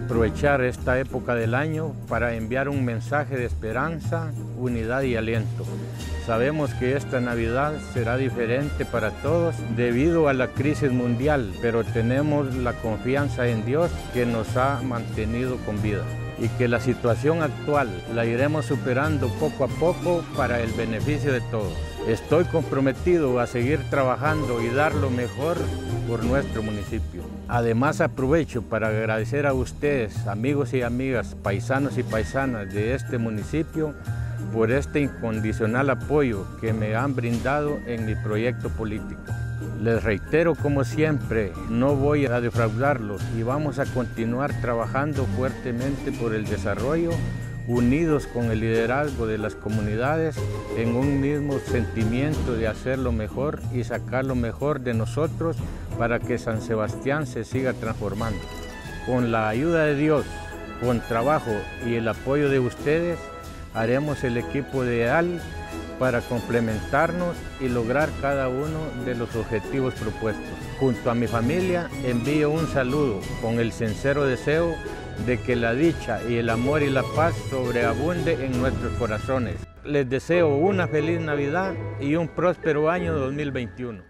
aprovechar esta época del año para enviar un mensaje de esperanza, unidad y aliento. Sabemos que esta Navidad será diferente para todos debido a la crisis mundial, pero tenemos la confianza en Dios que nos ha mantenido con vida y que la situación actual la iremos superando poco a poco para el beneficio de todos. Estoy comprometido a seguir trabajando y dar lo mejor por nuestro municipio. Además aprovecho para agradecer a ustedes, amigos y amigas, paisanos y paisanas de este municipio, por este incondicional apoyo que me han brindado en mi proyecto político. Les reitero como siempre, no voy a defraudarlos y vamos a continuar trabajando fuertemente por el desarrollo, unidos con el liderazgo de las comunidades en un mismo sentimiento de hacer lo mejor y sacar lo mejor de nosotros para que San Sebastián se siga transformando. Con la ayuda de Dios, con trabajo y el apoyo de ustedes, haremos el equipo ideal para complementarnos y lograr cada uno de los objetivos propuestos. Junto a mi familia envío un saludo con el sincero deseo de que la dicha y el amor y la paz sobreabunde en nuestros corazones. Les deseo una feliz Navidad y un próspero año 2021.